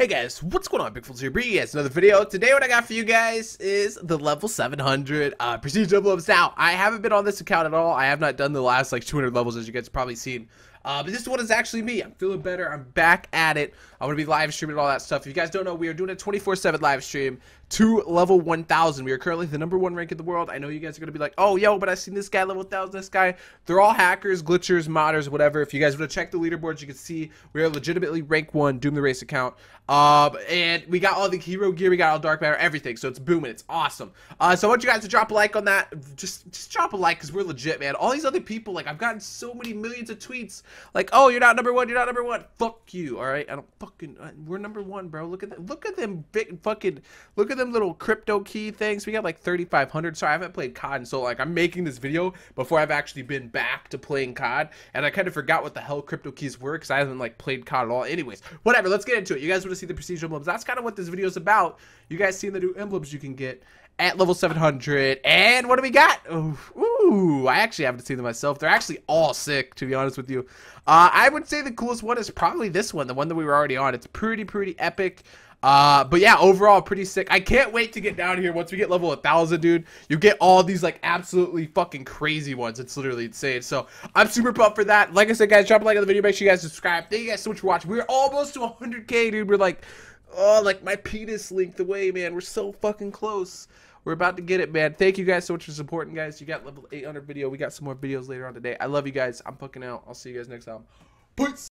Hey guys, what's going on? Big Foltz here, bringing you guys another video. Today what I got for you guys is the level 700 uh, Prestige Ups. Now, I haven't been on this account at all. I have not done the last like 200 levels as you guys probably seen. Uh, but this one is actually me. I'm feeling better. I'm back at it. I'm going to be live streaming all that stuff. If you guys don't know, we are doing a 24-7 live stream to level 1000. We are currently the number one rank in the world. I know you guys are going to be like, oh, yo, but I've seen this guy level 1000, this guy. They're all hackers, glitchers, modders, whatever. If you guys want to check the leaderboards, you can see we are legitimately rank one Doom the Race account. Um, and we got all the hero gear, we got all dark matter, everything. So it's booming. It's awesome. Uh, so I want you guys to drop a like on that. Just, just drop a like because we're legit, man. All these other people, like, I've gotten so many millions of tweets, like, oh, you're not number one, you're not number one. Fuck you, all right? I don't fucking. Uh, we're number one, bro. Look at them. Look at them big fucking. Look at them little crypto key things. We got like 3,500. Sorry, I haven't played COD, so like I'm making this video before I've actually been back to playing COD, and I kind of forgot what the hell crypto keys were because I haven't like played COD at all. Anyways, whatever. Let's get into it. You guys want to see the prestige emblems? That's kind of what this video is about. You guys seeing the new emblems you can get at level 700. And what do we got? Ooh, ooh, I actually haven't seen them myself. They're actually all sick, to be honest with you. Uh, I would say the coolest one is probably this one, the one that we were already on. It's pretty, pretty epic. Uh, but yeah, overall, pretty sick. I can't wait to get down here. Once we get level 1000, dude, you get all these, like, absolutely fucking crazy ones. It's literally insane. So, I'm super pumped for that. Like I said, guys, drop a like on the video. Make sure you guys subscribe. Thank you guys so much for watching. We're almost to 100k, dude. We're like, oh, like, my penis length away, man. We're so fucking close. We're about to get it, man. Thank you guys so much for supporting, guys. You got level 800 video. We got some more videos later on today. I love you guys. I'm fucking out. I'll see you guys next time. Peace.